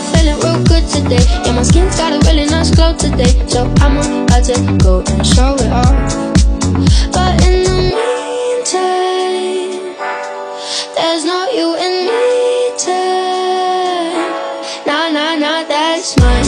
glow, feeling real good today. Yeah, my skin's got a really nice glow today. So I'm gonna go and show it off. But in the meantime, there's not you in me time. Nah, nah, nah, that's mine.